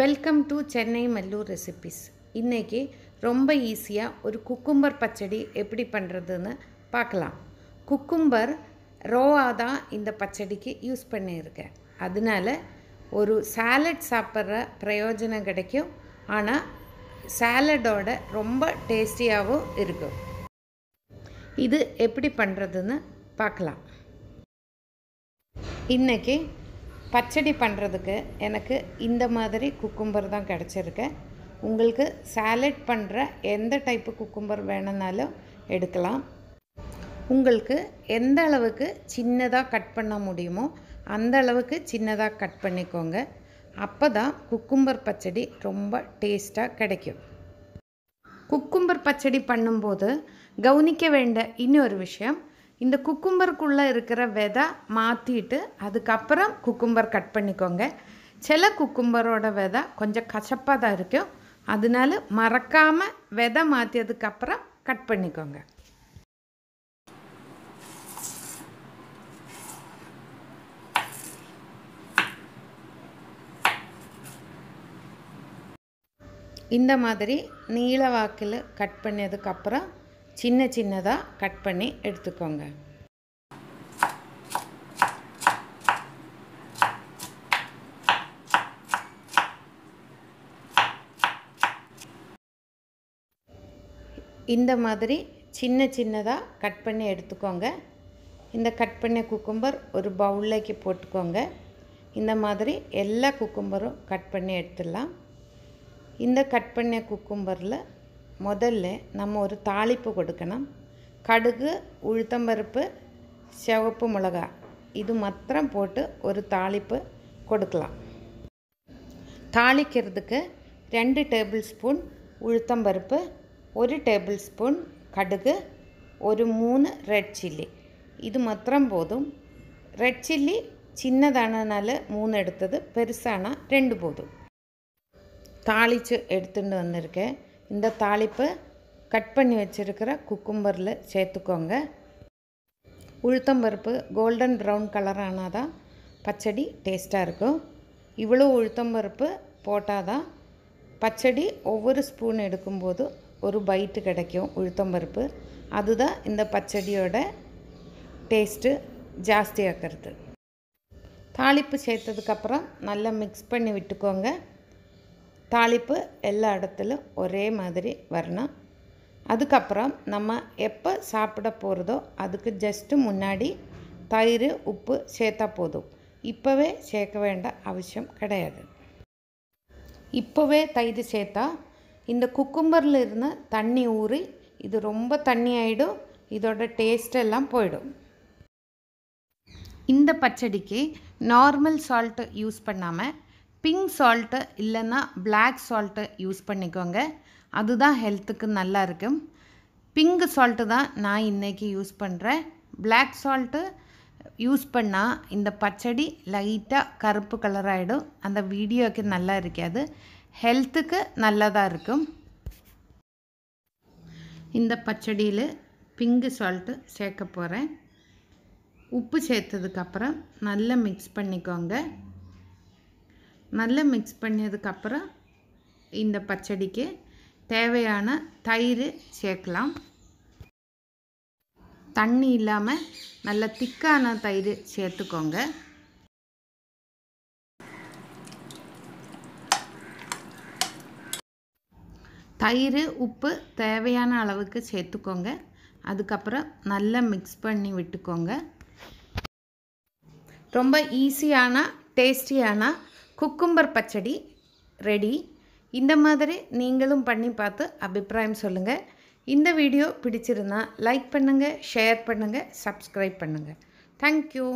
Welcome to Chennai Mallur recipes இன்றைக்கி ரொம்ப ஈஸியாக ஒரு குக்கும்பர் பச்சடி எப்படி பண்ணுறதுன்னு பார்க்கலாம். குக்கும்பர் ரோவாக தான் இந்த பச்சடிக்கு யூஸ் பண்ணியிருக்கேன். அதனால ஒரு சாலட் சாப்பிட்ற பிரயோஜனம் கிடைக்கும். ஆனால் சாலடோட ரொம்ப டேஸ்டியாகவும் இருக்கும். இது எப்படி பண்ணுறதுன்னு பார்க்கலாம். இன்றைக்கி பச்சடி பண்ணுறதுக்கு எனக்கு இந்த மாதிரி குக்கும்பர் தான் கிடச்சிருக்கு. உங்களுக்கு சாலட் பண்ணுற எந்த டைப்பு குக்கும்பர் வேணும்னாலும் எடுக்கலாம். உங்களுக்கு எந்த அளவுக்கு சின்னதாக கட் பண்ண முடியுமோ அந்த அளவுக்கு சின்னதாக கட் பண்ணிக்கோங்க. அப்போ தான் குக்கும்பர் பச்சடி ரொம்ப டேஸ்ட்டாக கிடைக்கும். குக்கும்பர் பச்சடி பண்ணும்போது கவனிக்க வேண்ட இன்னொரு விஷயம் இந்த குக்கும்பருக்குள்ளே இருக்கிற விதை மாற்றிட்டு அதுக்கப்புறம் குக்கும்பர் கட் பண்ணிக்கோங்க. சில குக்கும்பரோட விதை கொஞ்சம் கசப்பாக தான் இருக்கும். அதனால மறக்காமல் விதை மாற்றியதுக்கப்புறம் கட் பண்ணிக்கோங்க. இந்த மாதிரி நீள வாக்கில் கட் பண்ணதுக்கப்புறம் சின்ன சின்னதாக கட் பண்ணி எடுத்துக்கோங்க. இந்த மாதிரி சின்ன சின்னதாக கட் பண்ணி எடுத்துக்கோங்க. இந்த கட் பண்ண குக்கும்பர் ஒரு பவுல்லைக்கு போட்டுக்கோங்க. இந்த மாதிரி எல்லா குக்கும்பரும் கட் பண்ணி எடுத்துடலாம். இந்த கட் பண்ண குக்கும்பரில் முதல்ல நம்ம ஒரு தாளிப்பு கொடுக்கணும் கடுகு உளுத்தம்பருப்பு சிவப்பு மிளகா இது மாத்திரம் போட்டு ஒரு தாளிப்பு கொடுக்கலாம் தாளிக்கிறதுக்கு ரெண்டு டேபிள் ஸ்பூன் உளுத்தம்பருப்பு ஒரு டேபிள் ஸ்பூன் கடுகு ஒரு மூணு ரெட் சில்லி இது மாத்திரம் போதும் ரெட் சில்லி சின்னதானனால மூணு எடுத்தது பெருசானா ரெண்டு போதும் தாளித்து எடுத்துகிட்டு வந்திருக்கேன் இந்த தாளிப்பு கட் பண்ணி வச்சுருக்கிற குக்கும்பரில் சேர்த்துக்கோங்க. உளுத்தம்பருப்பு கோல்டன் ப்ரௌன் கலர் ஆனால் தான் பச்சடி டேஸ்ட்டாக இருக்கும். இவ்வளோ உளுத்தம்பருப்பு போட்டால் தான் பச்சடி ஒவ்வொரு ஸ்பூன் எடுக்கும்போது ஒரு பைட்டு கிடைக்கும் உளுத்தம்பருப்பு அதுதான் இந்த பச்சடியோட டேஸ்ட்டு ஜாஸ்தியாக்கிறது. தாளிப்பு சேர்த்ததுக்கப்புறம் நல்லா மிக்ஸ் பண்ணி விட்டுக்கோங்க. தாளிப்பு எல்லா இடத்துலையும் ஒரே மாதிரி வரணும். அதுக்கப்புறம் நம்ம எப்போ சாப்பிட போகிறதோ அதுக்கு ஜஸ்ட்டு முன்னாடி தயிர் உப்பு சேர்த்தா போதும். இப்போவே சேர்க்க வேண்ட அவசியம் கிடையாது. இப்போவே தயிர் சேர்த்தா இந்த குக்கும்பரில் இருந்து தண்ணி ஊறி இது ரொம்ப தண்ணி ஆகிடும் இதோட டேஸ்ட் எல்லாம் போயிடும். இந்த பச்சடிக்கு நார்மல் சால்ட்டு யூஸ் பண்ணாமல் பிங்க் சால்ட்டு இல்லைன்னா பிளாக் சால்ட்டு யூஸ் பண்ணிக்கோங்க. அதுதான் ஹெல்த்துக்கு நல்லா இருக்கும் பிங்க் சால்ட்டு தான் நான் இன்றைக்கி யூஸ் பண்ணுறேன் பிளாக் சால்ட்டு யூஸ் பண்ணால் இந்த பச்சடி லைட்டாக கருப்பு கலர் ஆகிடும் அந்த வீடியோக்கு நல்லா இருக்காது. ஹெல்த்துக்கு நல்லதாக இருக்கும் இந்த பச்சடியில் பிங்கு சால்ட்டு சேர்க்க போகிறேன் உப்பு சேர்த்ததுக்கப்புறம் நல்லா மிக்ஸ் பண்ணிக்கோங்க. நல்லா மிக்ஸ் பண்ணதுக்கப்புறம் இந்த பச்சடிக்கு தேவையான தயிர் சேர்க்கலாம். தண்ணி இல்லாமல் நல்ல திக்கான தயிர் சேர்த்துக்கோங்க. தயிர் உப்பு தேவையான அளவுக்கு சேர்த்துக்கோங்க. அதுக்கப்புறம் நல்லா மிக்ஸ் பண்ணி விட்டுக்கோங்க. ரொம்ப ஈஸியான டேஸ்டியான குக்கும்பர் பச்சடி ரெடி இந்த மாதிரி நீங்களும் பண்ணி பார்த்து அபிப்பிராயம் சொல்லுங்கள் இந்த வீடியோ பிடிச்சிருந்தா லைக் பண்ணுங்கள் ஷேர் பண்ணுங்கள் சப்ஸ்கிரைப் பண்ணுங்கள் தேங்க்யூ